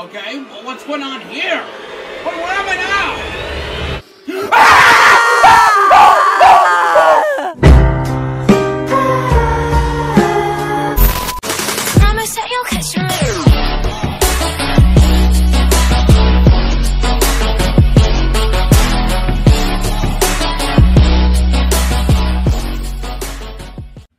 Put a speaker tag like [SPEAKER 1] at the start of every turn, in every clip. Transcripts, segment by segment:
[SPEAKER 1] Okay, well, what's going on here? Wait, where am I now?
[SPEAKER 2] Promise that you'll catch me.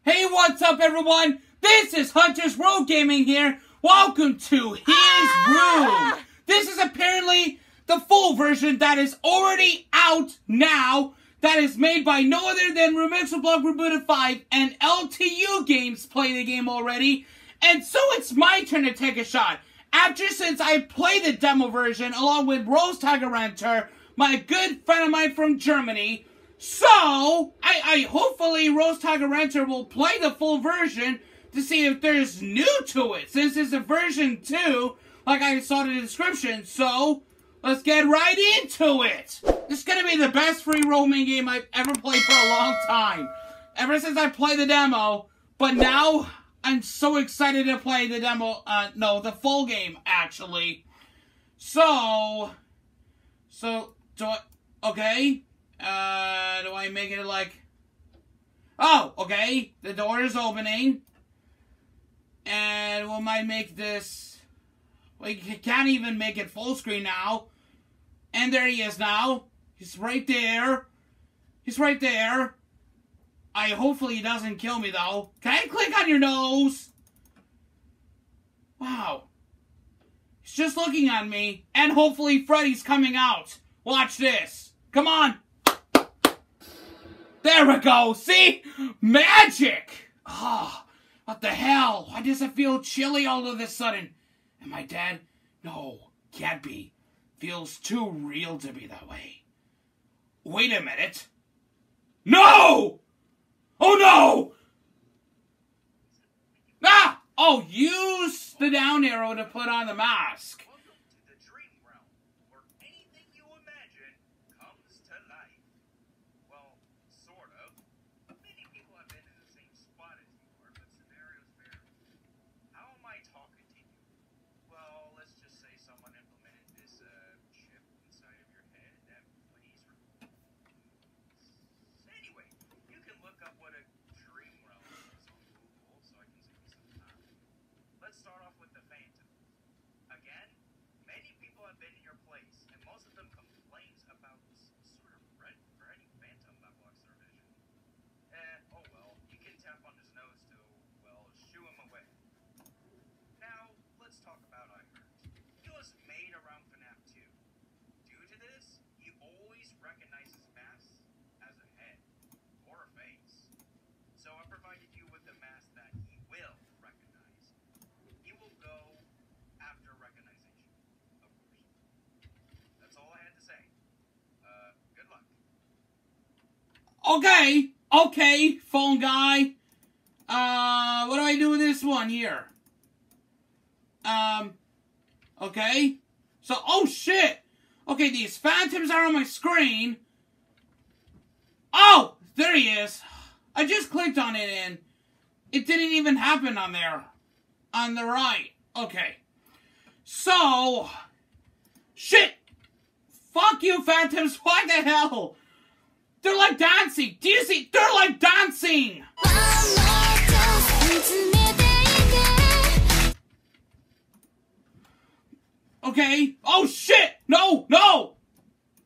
[SPEAKER 1] Hey, what's up, everyone? This is Hunter's World Gaming here. Welcome to his ah! room. This is apparently the full version that is already out now. That is made by no other than Remixer Blog Rebooted 5 and LTU Games play the game already. And so it's my turn to take a shot. After since I played the demo version along with Rostiger Renter, my good friend of mine from Germany, so, I, I hopefully Rostiger Renter will play the full version to see if there's new to it, since it's a version 2, like I saw in the description. So, let's get right into it. This is gonna be the best free roaming game I've ever played for a long time. Ever since I played the demo, but now I'm so excited to play the demo, uh, no, the full game, actually. So, so, do I, okay. Uh, do I make it like... Oh, okay. The door is opening. And we might make this... We can't even make it full screen now. And there he is now. He's right there. He's right there. I hopefully he doesn't kill me though. Can I click on your nose? Wow. He's just looking at me. And hopefully Freddy's coming out. Watch this. Come on. There we go. See? Magic. Ah, what the hell? Why does it feel chilly all of a sudden? Am I dead? No, can't be. Feels too real to be that way. Wait a minute. No! Oh no! Ah! Oh, use the down arrow to put on the mask.
[SPEAKER 3] Welcome to the dream realm, where anything you imagine comes to life. Well, sort of. Many people have been in the same spot as you are, but scenarios vary. How am I talking to you? Well, let's just say someone implemented this uh, chip inside of your head that plays. Re- anyway, you can look up what a dream realm is on Google, so I can save you some time. Let's start off with the Phantom. Again, many people have been in your place, and most of them complains about s- sort of red Freddy Phantom that blocks their vision. Eh, oh well, you can tap on his nose to, well, shoo him away. Now, let's talk about iHeart. He was made around FNAF 2. Due to this, he always recognizes as a head or a face. So I provided you with that he will recognize. He will go after recognition, of course. That's all I had to say. Uh, good luck.
[SPEAKER 1] Okay, okay, phone guy. Uh, what do I do with this one here? Um, okay. So, oh shit! Okay, these phantoms are on my screen. Oh, there he is. I just clicked on it and it didn't even happen on there. On the right. Okay. So, shit! Fuck you, phantoms! Why the hell? They're like dancing. Do you see? They're like dancing. Okay. Oh shit! No, no.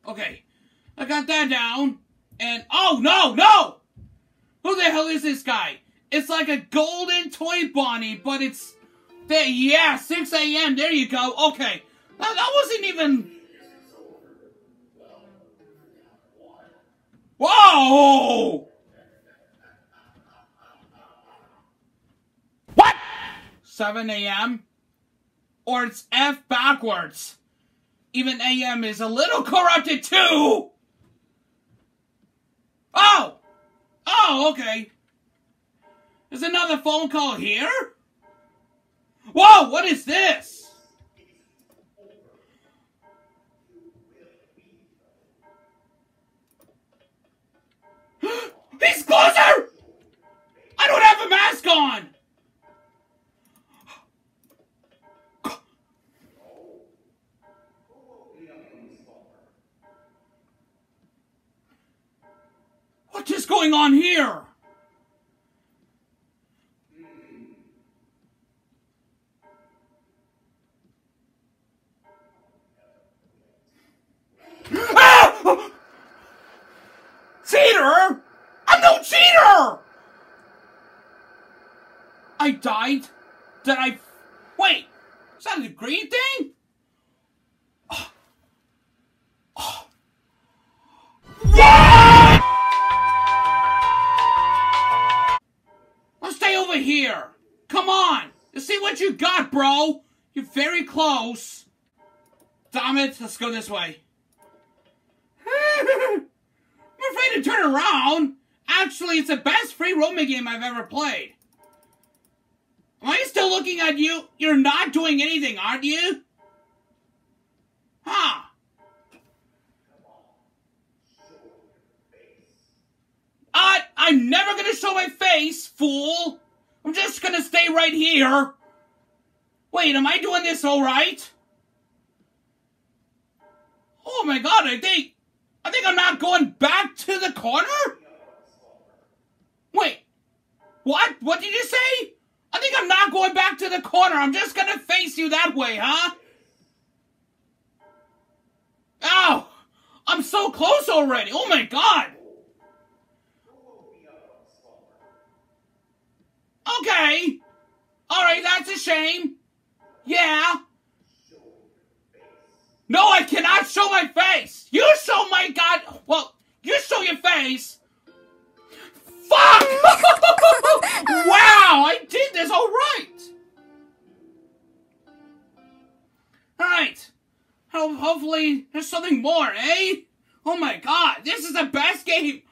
[SPEAKER 1] Okay, I got that down. And oh no, no! Who the hell is this guy? It's like a golden toy Bonnie, but it's there. Yeah, 6 a.m. There you go. Okay, that, that wasn't even. Whoa! What? 7 a.m. Or it's F backwards. Even AM is a little corrupted too. Oh! Oh, okay. There's another phone call here? Whoa, what is this? He's closer! I don't have a mask on! Going on here? Ah! Cheater! I'm no cheater! I died? Did I... Wait! Is that a green thing? Over here. Come on. Let's see what you got, bro. You're very close. Damn it. Let's go this way. I'm afraid to turn around. Actually, it's the best free roaming game I've ever played. Am I still looking at you? You're not doing anything, aren't you? Huh. I, I'm never gonna show my face, fool. I'm just gonna stay right here. Wait, am I doing this alright? Oh my god, I think... I think I'm not going back to the corner? Wait. What? What did you say? I think I'm not going back to the corner. I'm just gonna face you that way, huh? Ow! I'm so close already. Oh my god. Okay. Alright, that's a shame. Yeah. No, I cannot show my face. You show my god. Well, you show your face. Fuck! wow, I did this all right. All right. Hopefully, there's something more, eh? Oh my god, this is the best game.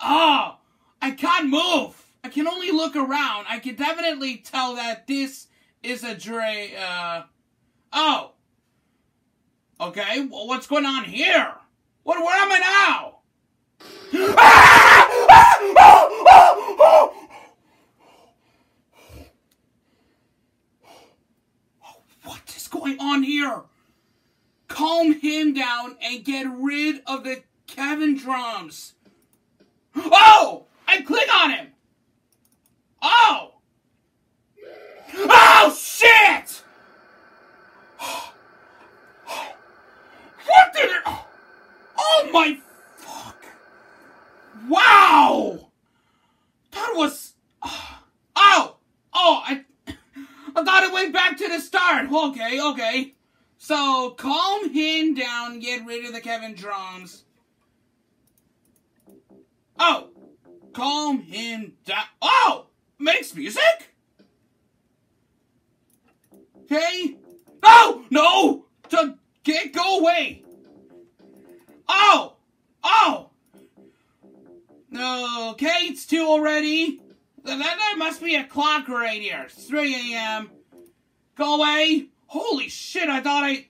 [SPEAKER 1] Oh, I can't move. I can only look around. I can definitely tell that this is a Dre. Uh, oh. Okay, well, what's going on here? What? Where am I now? What is going on here? Calm him down and get rid of the Kevin drums. Oh! I click on him! Oh! Oh, shit! What did it... Oh, my... Fuck. Wow! That was... Oh! Oh, I... I thought it went back to the start. Okay, okay. So, calm him down, get rid of the Kevin drums. Oh! Calm him down. Oh! Makes music? Okay. Oh, no! No! To get go away! Oh! Oh! No, okay, it's two already. That, that must be a clock right here. It's 3 a.m. Go away. Holy shit, I thought I...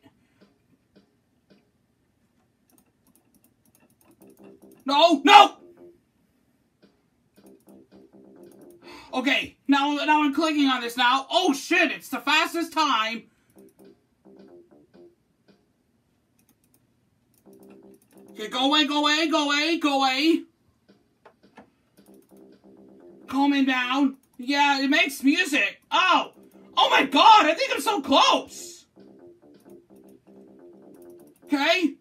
[SPEAKER 1] No, no! Okay, now, now I'm clicking on this now. Oh shit, it's the fastest time. Okay, go away, go away, go away, go away. Calming down. Yeah, it makes music. Oh! Oh my god, I think I'm so close! Okay.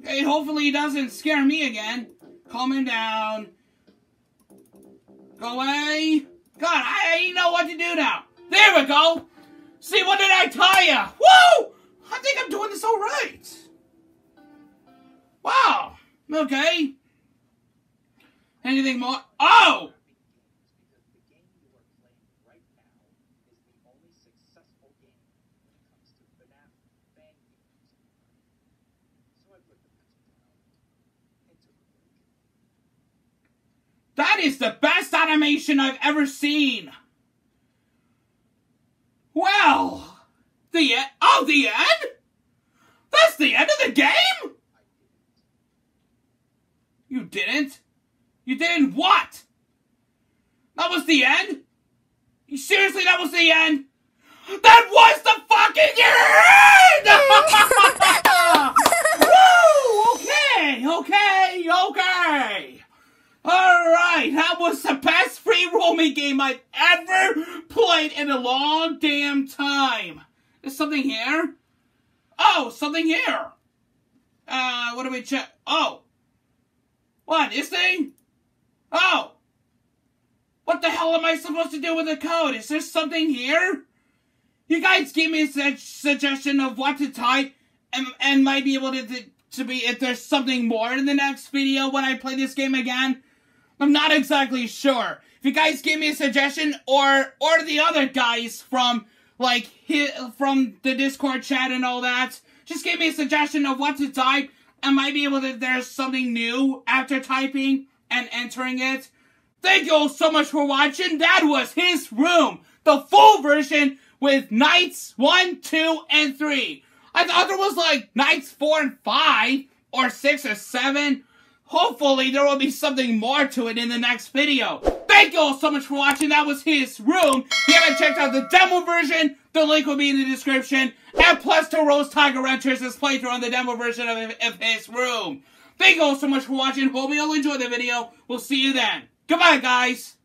[SPEAKER 1] Okay, hopefully he doesn't scare me again. Calming down. Go away. God, I, I know what to do now. There we go. See, what did I tell you? Woo! I think I'm doing this all right. Wow. Okay. Anything more? Oh!
[SPEAKER 3] because the game you are playing right now is the only successful game when it comes to FNAF fan games. So I put the pencil down and took a break.
[SPEAKER 1] That is the best animation I've ever seen. Well, the end. Oh, the end? That's the end of the game? You didn't? You didn't what? That was the end? Seriously, that was the end? That was the fucking end! Woo! Okay, okay, okay that was the best free roaming game I've ever played in a long damn time. Is something here. Oh, something here. Uh, what do we check? Oh. What, this thing? Oh. What the hell am I supposed to do with the code? Is there something here? You guys gave me a su suggestion of what to type and, and might be able to, to be, if there's something more in the next video when I play this game again. I'm not exactly sure. If you guys give me a suggestion or or the other guys from like from the Discord chat and all that, just give me a suggestion of what to type. And I might be able to there's something new after typing and entering it. Thank you all so much for watching. That was his room, the full version with nights one, two, and three. I thought there was like nights four and five, or six or seven. Hopefully there will be something more to it in the next video. Thank you all so much for watching. That was his room. If you haven't checked out the demo version, the link will be in the description. And plus to Rostiger his playthrough on the demo version of his room. Thank you all so much for watching. Hope you all enjoyed the video. We'll see you then. Goodbye, guys.